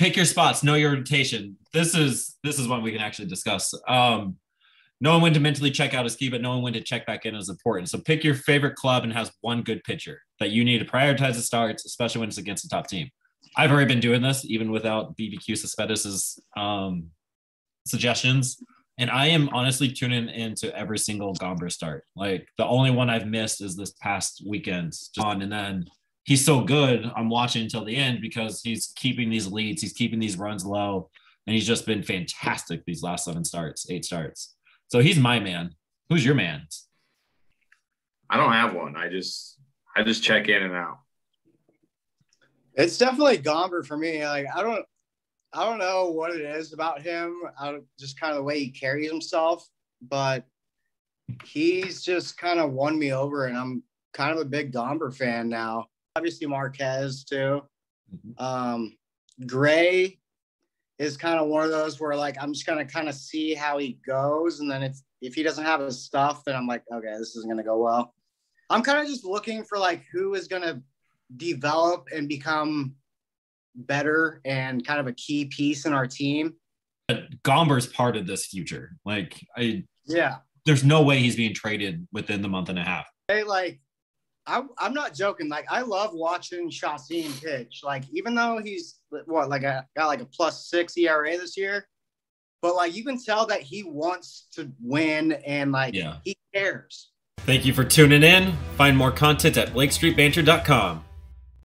pick your spots, know your rotation. This is this is one we can actually discuss. Um, knowing when to mentally check out is key, but knowing when to check back in is important. So pick your favorite club and has one good pitcher that you need to prioritize the starts, especially when it's against a top team. I've already been doing this even without BBQ Cespedes' um, suggestions. And I am honestly tuning into every single Gomber start. Like the only one I've missed is this past weekend on. And then he's so good. I'm watching until the end because he's keeping these leads, he's keeping these runs low, and he's just been fantastic these last seven starts, eight starts. So he's my man. Who's your man? I don't have one. I just I just check in and out. It's definitely Gomber for me. Like I don't I don't know what it is about him. I just kind of the way he carries himself, but he's just kind of won me over, and I'm kind of a big Gomber fan now. Obviously Marquez too. Mm-hmm. Um, Gray is kind of one of those where like I'm just gonna kind of see how he goes, and then if if he doesn't have his stuff, then I'm like, okay, this isn't gonna go well. I'm kind of just looking for like who is gonna develop and become better and kind of a key piece in our team. But Gomber's part of this future. Like I yeah, there's no way he's being traded within the month and a half. Hey, like I, am not joking. Like I love watching Chacín pitch. Like even though he's what like a, got like a plus six ERA this year, but like you can tell that he wants to win and like yeah. he cares. Thank you for tuning in. Find more content at BlakeStreetBanter.com.